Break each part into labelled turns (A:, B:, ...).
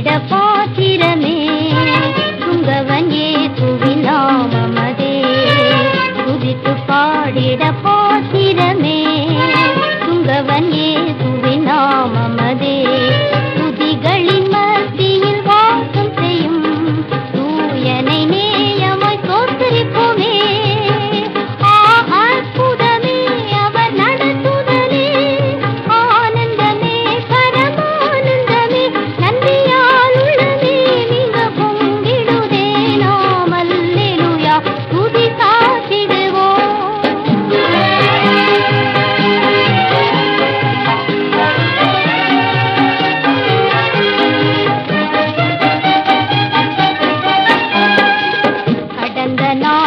A: விட போ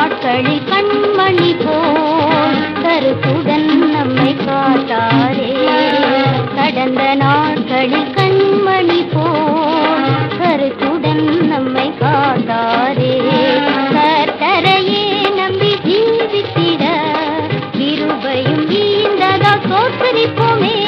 A: நாட்களில் கண்மணி போல் கருத்துடன் நம்மை காத்தாரே. கடந்த நாட்களில் கண்மணி போல் கருத்துடன் நம்மை காத்தாரே. கர்த்தரையே நம்பி ஜீவித்திட கிருபையும் ஈந்ததா தோற்கரிப்போமே